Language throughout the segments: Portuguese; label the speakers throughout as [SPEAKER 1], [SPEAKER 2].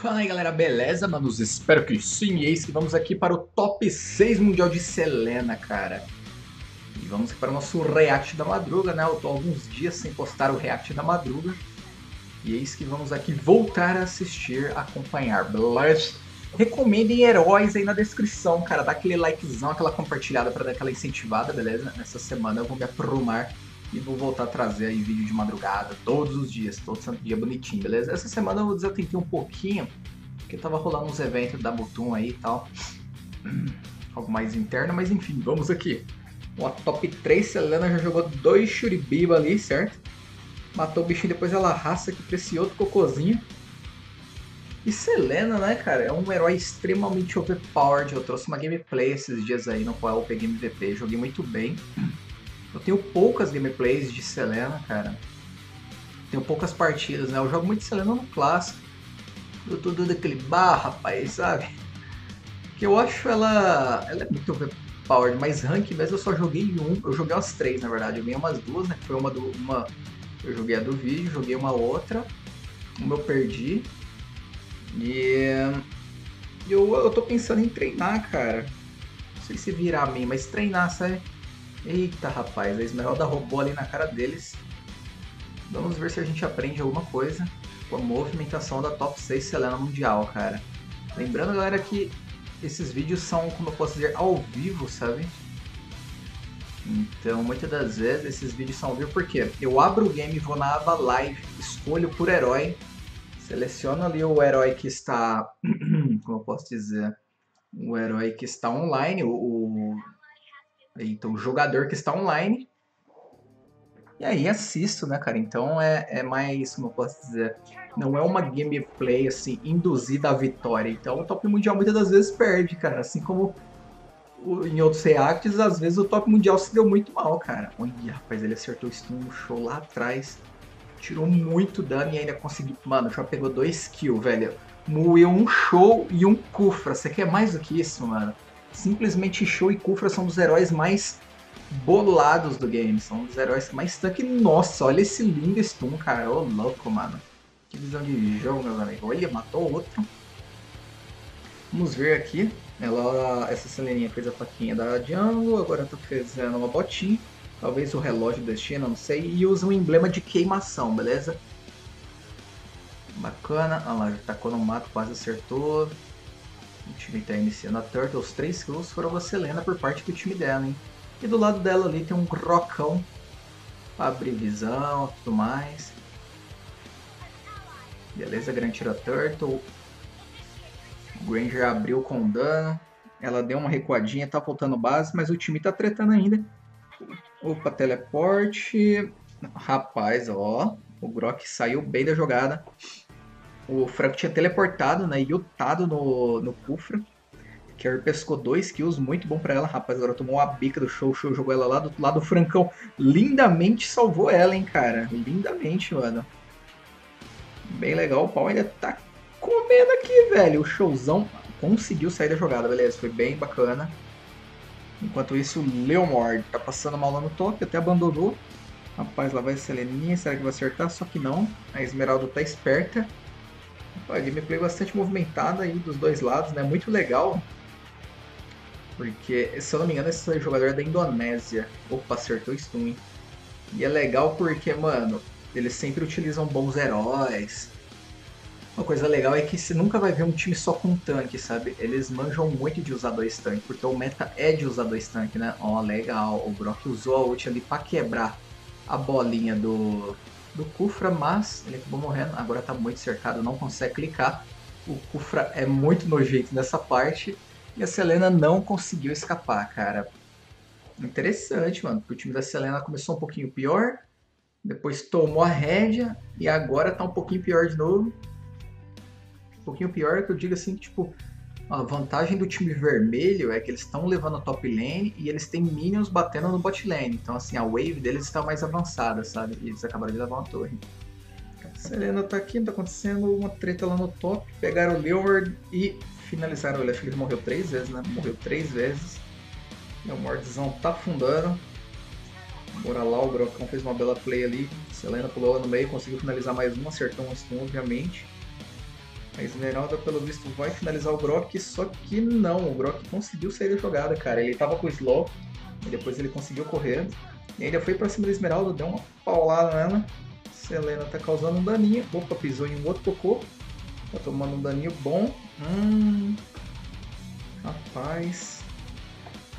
[SPEAKER 1] Fala aí galera, beleza, manos? Espero que sim, e eis que vamos aqui para o top 6 mundial de Selena, cara. E vamos para o nosso react da madruga, né? Eu tô alguns dias sem postar o react da madruga. E eis que vamos aqui voltar a assistir, acompanhar, beleza? Recomendem heróis aí na descrição, cara. Dá aquele likezão, aquela compartilhada para dar aquela incentivada, beleza? Nessa semana eu vou me aprumar e vou voltar a trazer aí vídeo de madrugada, todos os dias, todo santo dia bonitinho, beleza? Essa semana eu desatentei um pouquinho, porque tava rolando uns eventos da Butum aí e tal, algo mais interno, mas enfim, vamos aqui. Uma top 3, Selena já jogou dois Shuribiba ali, certo? Matou o bichinho, depois ela raça aqui pra esse outro cocôzinho. E Selena, né, cara, é um herói extremamente overpowered. Eu trouxe uma gameplay esses dias aí no qual eu peguei MVP, joguei muito bem. Eu tenho poucas gameplays de Selena, cara. Tenho poucas partidas, né? Eu jogo muito Selena no clássico. Eu tô dando aquele bar, rapaz, sabe? Que eu acho ela. Ela é muito overpowered, mas rank mesmo eu só joguei um. Eu joguei umas três, na verdade. Eu ganhei umas duas, né? Foi uma do. Uma, eu joguei a do vídeo, joguei uma outra. Uma eu perdi. E. Eu, eu tô pensando em treinar, cara. Não sei se virar mim, mas treinar, sabe? Eita, rapaz, a Esmeralda roubou ali na cara deles. Vamos ver se a gente aprende alguma coisa com a movimentação da Top 6 Selena Mundial, cara. Lembrando, galera, que esses vídeos são, como eu posso dizer, ao vivo, sabe? Então, muitas das vezes, esses vídeos são ao vivo porque eu abro o game, vou na aba Live, escolho por herói, seleciono ali o herói que está... como eu posso dizer? O herói que está online, o então, o jogador que está online. E aí assisto, né, cara? Então é, é mais, como eu posso dizer, não é uma gameplay assim, induzida à vitória. Então o top mundial muitas das vezes perde, cara. Assim como em outros reacts, às vezes o top mundial se deu muito mal, cara. Olha, rapaz, ele acertou o stun no show lá atrás. Tirou muito dano e ainda conseguiu. Mano, já pegou dois kills, velho. Moeu um show e um Kufra. Você quer mais do que isso, mano? Simplesmente Show e Kufra são dos heróis mais bolados do game. São os heróis mais tanque. Nossa, olha esse lindo stun, cara. Ô, louco, mano. Que visão de jogo, meus amigos. Olha, matou outro. Vamos ver aqui. Ela, essa Seleninha fez a faquinha da Jungle, agora tá fazendo uma botinha. Talvez o relógio do destino, não sei. E usa um emblema de queimação, beleza? Bacana. Olha lá, já tacou no mato, quase acertou. O time está iniciando a Turtle. Os três kills foram da Selena por parte do time dela, hein? E do lado dela ali tem um Rocão abrir visão e tudo mais. Beleza, Grand tira Turtle. O Granger abriu com dano. Ela deu uma recuadinha, tá faltando base, mas o time tá tretando ainda. Opa, teleporte. Rapaz, ó. O Brock saiu bem da jogada. O Franco tinha teleportado, né? E utado no, no Kufra. Carrie pescou dois kills, muito bom para ela. Rapaz, agora tomou uma bica do show. O show jogou ela lá do lado do Francão. Lindamente salvou ela, hein, cara. Lindamente, mano. Bem legal. O pau ainda tá comendo aqui, velho. O showzão conseguiu sair da jogada, beleza. Foi bem bacana. Enquanto isso, o Leomord tá passando mal lá no top, até abandonou. Rapaz, lá vai a Seleninha. Será que vai acertar? Só que não. A Esmeralda tá esperta. A gameplay bastante movimentada aí dos dois lados, né? Muito legal. Porque, se eu não me engano, esse jogador é da Indonésia. Opa, acertou stun, hein? E é legal porque, mano, eles sempre utilizam bons heróis. Uma coisa legal é que você nunca vai ver um time só com tanque, sabe? Eles manjam muito de usar dois tanques, porque o meta é de usar dois tanques, né? Ó, legal, o Brock usou a ult ali pra quebrar a bolinha do, do Kufra, mas ele acabou morrendo. Agora tá muito cercado, não consegue clicar. O Kufra é muito nojento nessa parte. E a Selena não conseguiu escapar, cara. Interessante, mano, porque o time da Selena começou um pouquinho pior. Depois tomou a rédea e agora tá um pouquinho pior de novo. Um pouquinho pior que eu digo assim, tipo, a vantagem do time vermelho é que eles estão levando a top lane e eles têm minions batendo no bot lane. Então, assim, a wave deles está mais avançada, sabe? E eles acabaram de levar uma torre. Selena tá aqui, tá acontecendo uma treta lá no top. Pegaram o Leeward e finalizaram ele. Acho que ele morreu três vezes, né? Morreu três vezes. O Mordzão tá afundando. Bora lá, o Brocão fez uma bela play ali. Selena pulou lá no meio, conseguiu finalizar mais um, acertou um stun, obviamente. A Esmeralda, pelo visto, vai finalizar o Brock, só que não. O Brock conseguiu sair da jogada, cara. Ele tava com o Slow, e depois ele conseguiu correr. E ainda foi pra cima da Esmeralda, deu uma paulada nela. Selena tá causando um daninho. Opa, pisou em um outro cocô. Tá tomando um daninho bom. Hum. Rapaz.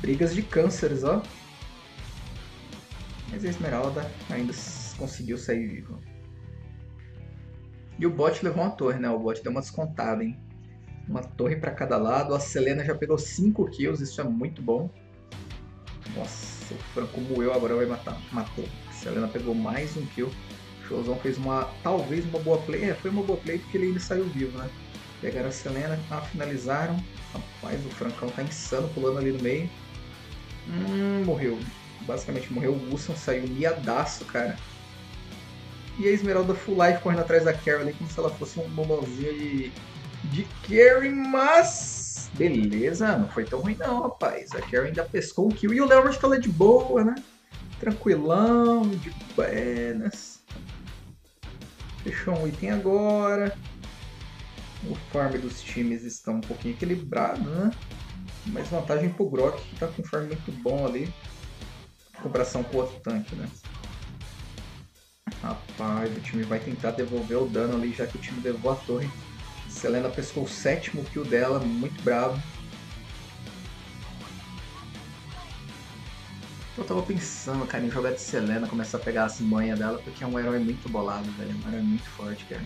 [SPEAKER 1] Brigas de cânceres, ó. Mas a Esmeralda ainda conseguiu sair viva. E o bot levou uma torre, né? O bot deu uma descontada, hein? Uma torre para cada lado. A Selena já pegou 5 kills, isso é muito bom. Nossa, o Franco moeu, agora vai matar. Matou. A Selena pegou mais um kill. O Showzão fez uma, talvez uma boa play. É, foi uma boa play porque ele ainda saiu vivo, né? Pegaram a Selena, ah, finalizaram. Rapaz, o Francão tá insano pulando ali no meio. Hum, morreu. Basicamente morreu. O Wilson saiu miadaço, cara. E a Esmeralda Full Life correndo atrás da Carrie ali como se ela fosse um bombonzinho de, de Carrie, mas beleza, não foi tão ruim não, rapaz. A Carrie ainda pescou o kill e o Leonard tá lá de boa, né? Tranquilão, de buenas. Fechou um item agora. O farm dos times está um pouquinho equilibrado, né? Mas vantagem pro Grok, que tá com um farm muito bom ali. Em comparação com o outro tanque, né? Rapaz, o time vai tentar devolver o dano ali, já que o time levou a torre. Selena pescou o sétimo kill dela, muito bravo. Eu tava pensando, cara, em jogar de Selena, começar a pegar as manhas dela, porque é um herói muito bolado, velho. É um herói muito forte, cara.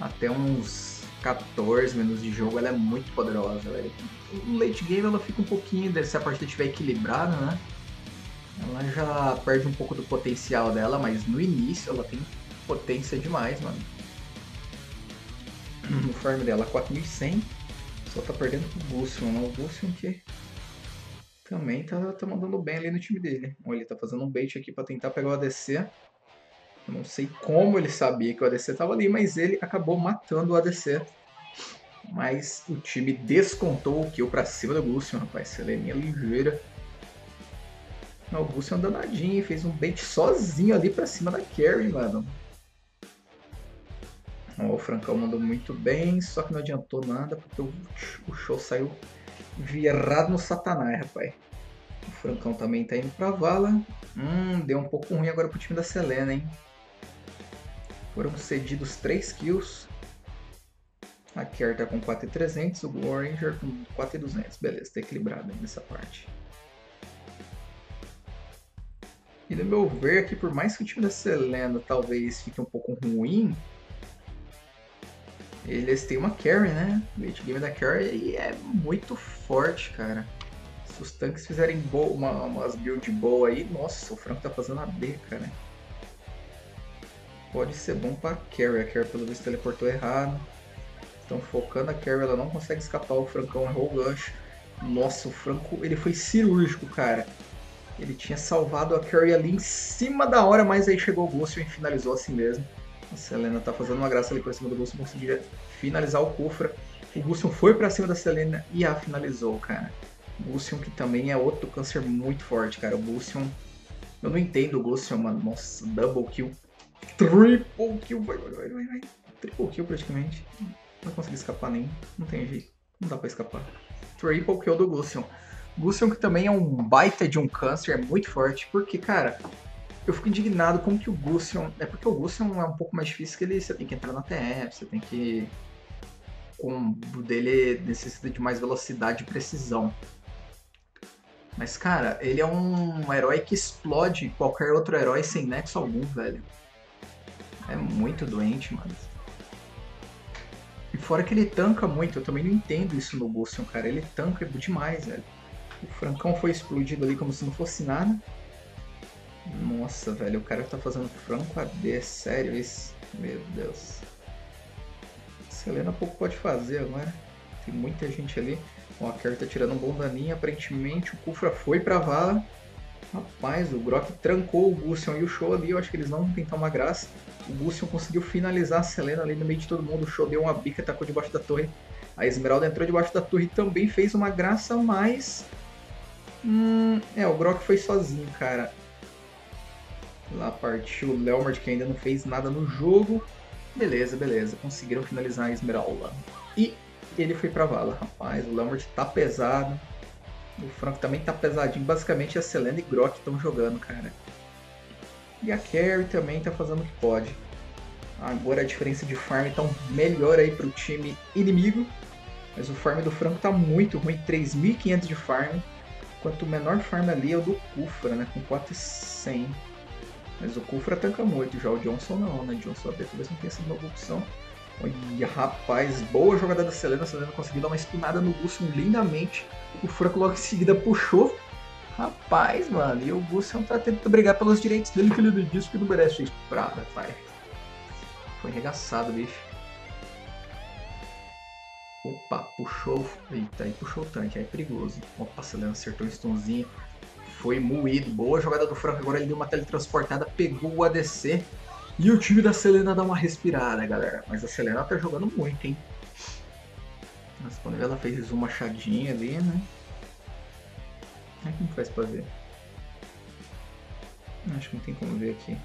[SPEAKER 1] Até uns 14 minutos de jogo, ela é muito poderosa, velho. No late game ela fica um pouquinho, se a partida estiver equilibrada, né? Ela já perde um pouco do potencial dela, mas no início ela tem potência demais, mano. O farm dela 4100, só tá perdendo pro Gusion, né? O Gusion que também tá, tá mandando bem ali no time dele. Ou ele tá fazendo um bait aqui para tentar pegar o ADC. Eu não sei como ele sabia que o ADC tava ali, mas ele acabou matando o ADC. Mas o time descontou o kill pra cima do Gusion, rapaz. Seleninha ligeira. O Augusto é danadinho, fez um bait sozinho ali pra cima da Carrie, mano. o Francão mandou muito bem, só que não adiantou nada, porque o, o show saiu virado no satanás, rapaz. O Francão também tá indo pra vala. Hum, deu um pouco ruim agora pro time da Selena, hein. Foram cedidos 3 kills. A Kerr tá com 4,300, o Ranger com 4,200. Beleza, tá equilibrado nessa parte. E meu ver aqui, por mais que o time da Selena talvez fique um pouco ruim, eles têm uma carry, né? O late game da carry é muito forte, cara. Se os tanques fizerem uma, umas build boa aí, nossa, o Franco tá fazendo a B, cara. Pode ser bom pra carry. A carry pelo visto teleportou errado. Estão focando a carry, ela não consegue escapar. O Francão errou o gancho. Nossa, o Franco, ele foi cirúrgico, cara. Ele tinha salvado a Curry ali em cima da hora, mas aí chegou o Gussion e finalizou assim mesmo. A Selena tá fazendo uma graça ali por cima do Gustion, conseguiria finalizar o Kufra. O Gustion foi para cima da Selena e a finalizou, cara. O Gustion que também é outro câncer muito forte, cara. O Gustion... Eu não entendo o Gustion, mano. Nossa, double kill. Triple kill, vai, vai, vai, vai. Triple kill praticamente. Não vai conseguir escapar nem. Não tem jeito. Não dá pra escapar. Triple kill do Gustion. Gusion que também é um baita de um câncer, é muito forte, porque, cara, eu fico indignado como que o Gusion... É porque o Gusion é um pouco mais difícil que ele... Você tem que entrar na TF, você tem que... Com o dele necessita de mais velocidade e precisão. Mas, cara, ele é um herói que explode qualquer outro herói sem nexo algum, velho. É muito doente, mano. E fora que ele tanca muito, eu também não entendo isso no Gusion, cara. Ele tanca demais, velho. O Francão foi explodido ali como se não fosse nada. Nossa, velho, o cara tá fazendo Franco AD, sério isso? Meu Deus. Selena pouco pode fazer agora. Tem muita gente ali. Ó, a Kerr tá tirando um bom daninho. Aparentemente o Kufra foi pra vala. Rapaz, o Grok trancou o Gusion e o Show ali. Eu acho que eles vão tentar uma graça. O Gusion conseguiu finalizar a Selena ali no meio de todo mundo. O Show deu uma bica, tacou debaixo da torre. A Esmeralda entrou debaixo da torre e também fez uma graça, mas Hum, é, o Grok foi sozinho, cara. Lá partiu o Leomard, que ainda não fez nada no jogo. Beleza, beleza. Conseguiram finalizar a Esmeralda. E ele foi pra vala, rapaz. O Lambert tá pesado. O Franco também tá pesadinho. Basicamente a Selena e Grok estão jogando, cara. E a Carrie também tá fazendo o que pode. Agora a diferença de farm tá melhor aí pro time inimigo. Mas o farm do Franco tá muito ruim, 3.500 de farm. Enquanto o menor farm ali é o do Kufra, né? Com 4.100. Mas o Kufra tanca muito, já o Johnson não, né? Johnson até talvez não tenha sido uma boa opção. Olha, rapaz, boa jogada da Selena. A Selena conseguiu dar uma espinada no Gusion lindamente. O Franco logo em seguida puxou. Rapaz, mano, e o Gusion tá tentando brigar pelos direitos dele que ele disse que não merece ser estuprado, pai. Foi arregaçado, bicho. Opa, puxou. Eita, aí puxou o tanque, aí é perigoso. Opa, a Selena acertou um stunzinho. Foi moído. Boa jogada do Franco. Agora ele deu uma teletransportada, pegou o ADC. E o time da Selena dá uma respirada, galera. Mas a Selena tá jogando muito, hein? Mas quando ela fez uma machadinha ali, né? Como faz pra ver? Acho que não tem como ver aqui.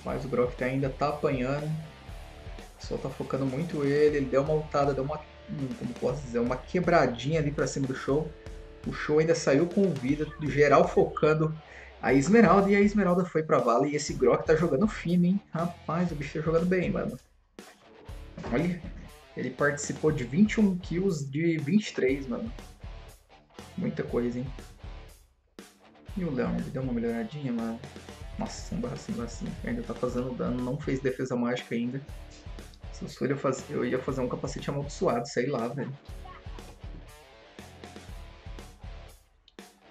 [SPEAKER 1] Rapaz, o Brock ainda tá apanhando. Só tá focando muito ele. Ele deu uma ultada, deu uma. Como posso dizer? Uma quebradinha ali pra cima do show. O show ainda saiu com vida, geral focando a Esmeralda e a Esmeralda foi pra vala e esse Grok tá jogando fino, hein? Rapaz, o bicho tá jogando bem, mano. Olha, ele participou de 21 kills de 23, mano. Muita coisa, hein? E o Leon, ele deu uma melhoradinha, mano. Nossa, um barra 5 assim, ainda tá fazendo dano, não fez defesa mágica ainda. Se eu, for, eu, faz... eu ia fazer um capacete amaldiçoado, sei lá, velho.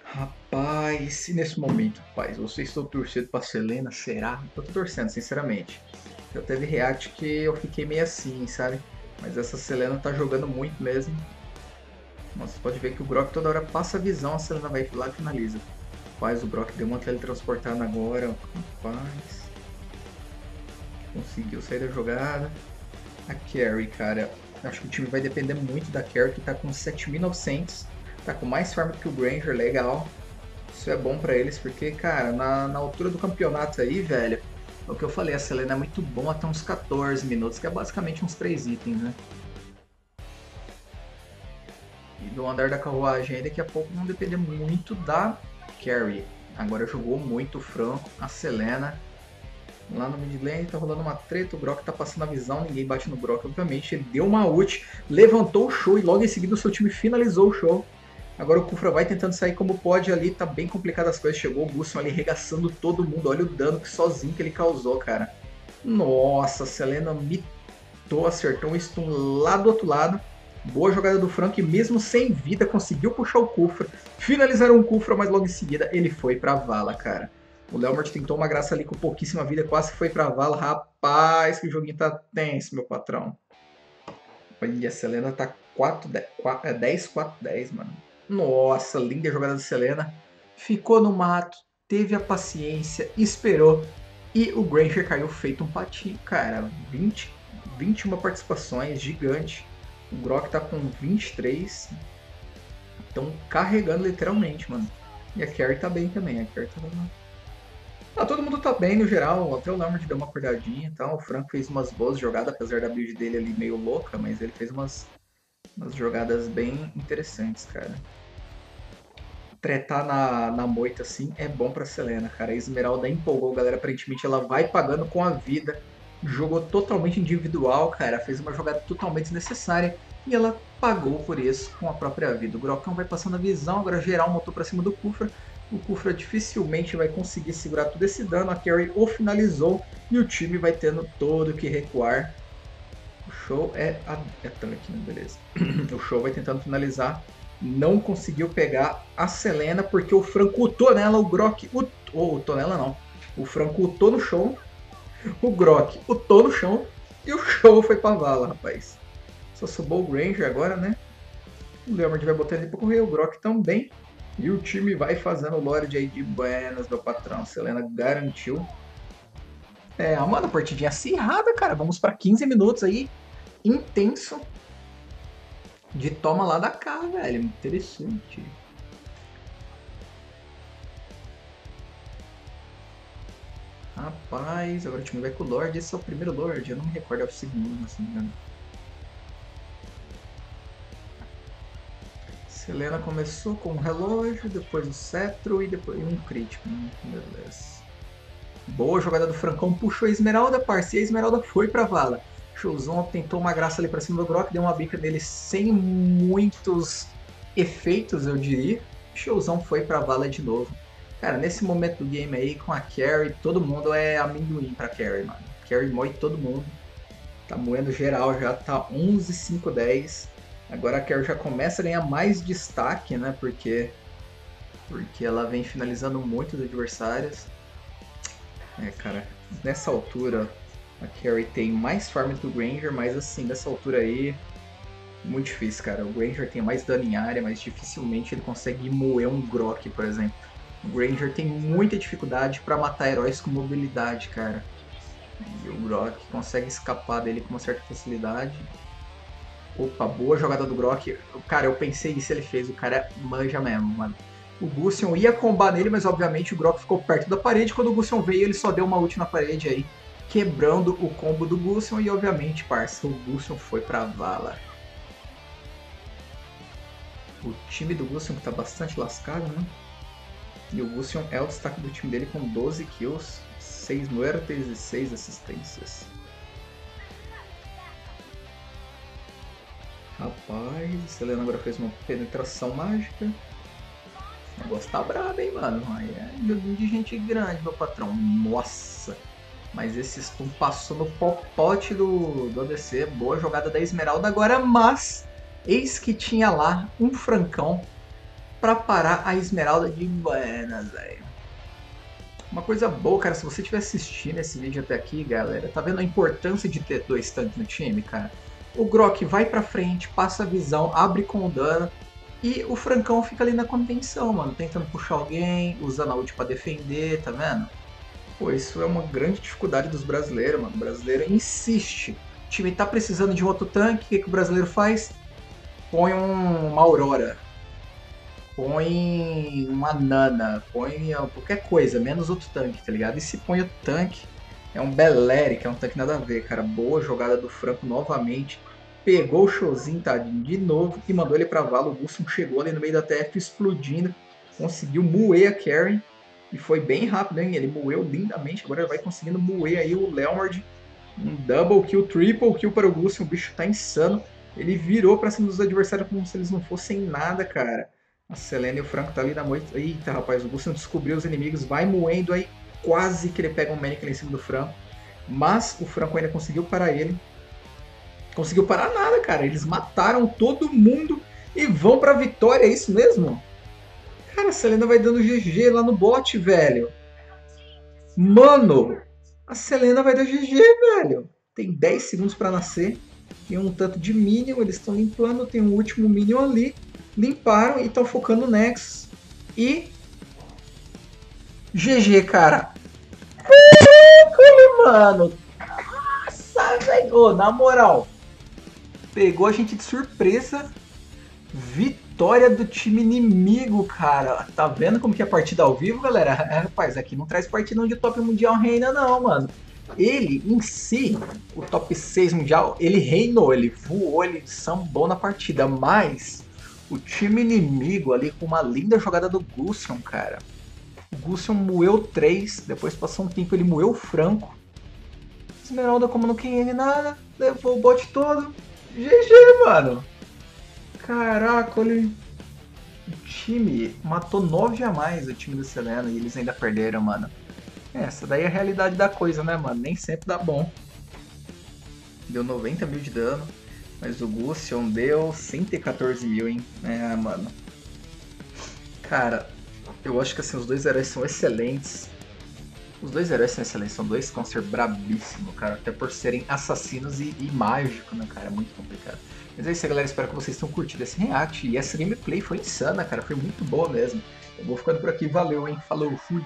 [SPEAKER 1] Rapaz, e nesse momento, rapaz, vocês estão torcendo pra Selena? Será? Eu tô torcendo, sinceramente. Eu teve react que eu fiquei meio assim, sabe? Mas essa Selena tá jogando muito mesmo. Mas você pode ver que o Brock toda hora passa a visão, a Selena vai lá e finaliza. Rapaz, o Brock deu uma teletransportada agora. Rapaz. Conseguiu sair da jogada. A Carry, cara. Acho que o time vai depender muito da Carry, que tá com 7.900 Tá com mais farm que o Granger, legal. Isso é bom para eles, porque, cara, na, na altura do campeonato aí, velho, é o que eu falei, a Selena é muito bom até uns 14 minutos, que é basicamente uns 3 itens, né? E do andar da carruagem daqui a pouco não depender muito da carry. Agora jogou muito franco, a Selena. Lá no mid lane tá rolando uma treta, o Brock tá passando a visão, ninguém bate no Brock, obviamente. Ele deu uma ult, levantou o show e logo em seguida o seu time finalizou o show. Agora o Kufra vai tentando sair como pode ali, tá bem complicado as coisas. Chegou o Gusson ali regaçando todo mundo. Olha o dano que sozinho que ele causou, cara. Nossa, Selena mitou, acertou um stun lá do outro lado. Boa jogada do Frank, mesmo sem vida, conseguiu puxar o Kufra. Finalizaram o Kufra, mas logo em seguida ele foi pra vala, cara. O Leomart tentou uma graça ali com pouquíssima vida, quase foi pra vala. Rapaz, que joguinho tá tenso, meu patrão. Olha, a Selena tá 4, 10, 4, 10 4, 10, mano. Nossa, linda jogada da Selena. Ficou no mato, teve a paciência, esperou. E o Granger caiu feito um patinho, cara. 20, 21 participações, gigante. O Grok tá com 23. Estão carregando literalmente, mano. E a Carrie tá bem também. A Carrie tá bem. Ah, todo mundo tá bem no geral. Até o Lambert deu uma acordadinha e tal. O Franco fez umas boas jogadas, apesar da build dele ali meio louca, mas ele fez umas, umas jogadas bem interessantes, cara tretar na, na moita assim é bom pra Selena, cara. A Esmeralda empolgou, galera. Aparentemente ela vai pagando com a vida. Jogou totalmente individual, cara. Fez uma jogada totalmente desnecessária. E ela pagou por isso com a própria vida. O Grocão vai passando a visão, agora geral motor pra cima do Kufra. O Kufra dificilmente vai conseguir segurar todo esse dano. A Carry o finalizou e o time vai tendo todo que recuar. O show é. A... É tanque, né? Beleza. o show vai tentando finalizar não conseguiu pegar a Selena porque o Franco utou nela, o Grok utou, utou nela não. O Franco utou no chão, o Grok utou no chão e o show foi pra vala, rapaz. Só sobrou o Ranger agora, né? O Leomard vai botando ele pra correr, o Grok também. E o time vai fazendo o Lorde aí de buenas, meu patrão. Selena garantiu. É, mano, partidinha acirrada, cara. Vamos para 15 minutos aí. Intenso de toma lá da cá, velho. Interessante. Rapaz, agora o time vai com o Lorde. Esse é o primeiro Lorde. Eu não me recordo, é o segundo, se não me engano. Selena começou com o relógio, depois o cetro e depois um crítico. Beleza. Boa jogada do Francão, puxou a Esmeralda, parce, a Esmeralda foi pra vala. Showzão tentou uma graça ali pra cima do Grok, deu uma bica nele sem muitos efeitos, eu diria. Showzão foi pra vala de novo. Cara, nesse momento do game aí, com a Carrie, todo mundo é amendoim pra Carrie, mano. Carrie moe todo mundo. Tá moendo geral, já tá 11, 5, 10. Agora a Carrie já começa a ganhar mais destaque, né? Porque, porque ela vem finalizando muito os adversários. É, cara, nessa altura a Carrie tem mais farm do que o Granger, mas assim, nessa altura aí, muito difícil, cara. O Granger tem mais dano em área, mas dificilmente ele consegue moer um Grok, por exemplo. O Granger tem muita dificuldade para matar heróis com mobilidade, cara. E o Grok consegue escapar dele com uma certa facilidade. Opa, boa jogada do Grok. Cara, eu pensei isso ele fez. O cara manja mesmo, mano. O Gusion ia combar nele, mas obviamente o Grok ficou perto da parede. Quando o Gusion veio, ele só deu uma ult na parede aí, quebrando o combo do Gusion. E obviamente, parça, o Gusion foi pra vala. O time do Gusion que tá bastante lascado, né? E o Gusion é o destaque do time dele com 12 kills, 6 muertes e 6 assistências. Rapaz, Selena agora fez uma penetração mágica. O negócio tá brabo, hein, mano. Aí é joguinho de gente grande, meu patrão. Nossa! Mas esse stun passou no popote do, do ADC. Boa jogada da Esmeralda agora, mas eis que tinha lá um francão para parar a Esmeralda de Buenas, velho. Uma coisa boa, cara, se você estiver assistindo esse vídeo até aqui, galera, tá vendo a importância de ter dois tanques no time, cara? O Grok vai pra frente, passa a visão, abre com dano, e o Francão fica ali na contenção, mano, tentando puxar alguém, usando a ult pra defender, tá vendo? Pô, isso é uma grande dificuldade dos brasileiros, mano. O brasileiro insiste. O time tá precisando de um outro tanque, o que, que o brasileiro faz? Põe um, uma Aurora põe uma Nana, põe qualquer coisa, menos outro tanque, tá ligado? E se põe o tanque, é um Beleri, que é um tanque nada a ver, cara. Boa jogada do Franco novamente. Pegou o Showzinho, tadinho, de novo e mandou ele pra vala. O Gusson chegou ali no meio da TF explodindo. Conseguiu moer a Karen. E foi bem rápido, hein? Ele moeu lindamente. Agora ele vai conseguindo moer aí o Leonard. Um double kill, triple kill para o Gusson. O bicho tá insano. Ele virou pra cima dos adversários como se eles não fossem nada, cara. A Selene e o Franco tá ali na moita. Eita, rapaz, o Gusto descobriu os inimigos, vai moendo aí. Quase que ele pega um Manic em cima do Franco. Mas o Franco ainda conseguiu parar ele. Conseguiu parar nada, cara. Eles mataram todo mundo e vão pra vitória, é isso mesmo? Cara, a Selena vai dando GG lá no bot, velho. Mano, a Selena vai dar GG, velho. Tem 10 segundos para nascer. Tem um tanto de Minion, eles estão limpando. Tem um último Minion ali limparam e estão focando no Nexus. E. GG, cara. mano. Nossa, velho. na moral. Pegou a gente de surpresa. Vitória do time inimigo, cara. Tá vendo como que é a partida ao vivo, galera? É, rapaz, aqui não traz partida onde o top mundial reina, não, mano. Ele, em si, o top 6 mundial, ele reinou, ele voou, ele sambou na partida, mas o time inimigo ali com uma linda jogada do Gusion, cara. O Gusion moeu 3, depois passou um tempo ele moeu o Franco. Esmeralda como não queria ele nada, levou o bot todo. GG, mano. Caraca, olha. O time matou 9 a mais o time do Selena e eles ainda perderam, mano. Essa daí é a realidade da coisa, né, mano? Nem sempre dá bom. Deu 90 mil de dano. Mas o Gusion deu 114 mil, hein? É, mano. Cara, eu acho que assim, os dois heróis são excelentes. Os dois heróis são excelentes, são dois Concer brabíssimos, cara. Até por serem assassinos e, e mágicos, né, cara? É muito complicado. Mas é isso aí, galera. Espero que vocês tenham curtido esse react. E essa gameplay foi insana, cara. Foi muito boa mesmo. Eu vou ficando por aqui. Valeu, hein? Falou, fui.